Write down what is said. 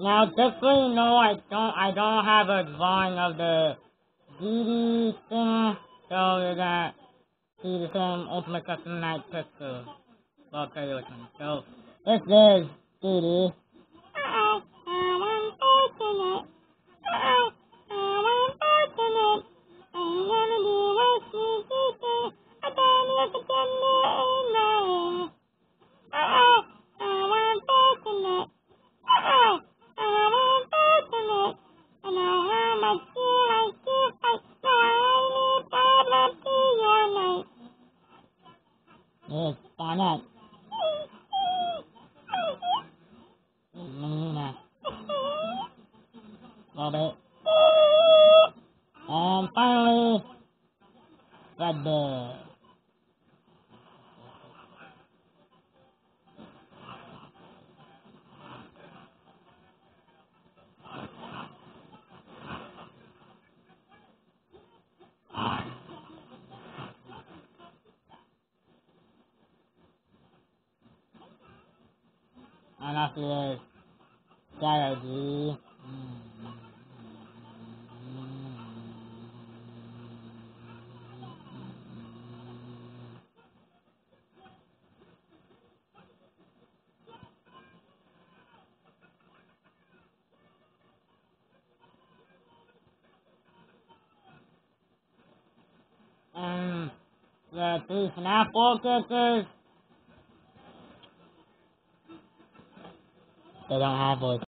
Now, just so you know, I don't, I don't have a drawing of the Dee Dee thing, so you're gonna see the same Ultimate Custom Night pistol. Well, I'll tell you. So, this is Dee Dee. Yes, Barnett. Nina. Love it. And finally, Red Bear. And after this, Shadow G. And the FNAF World characters. They don't have voice.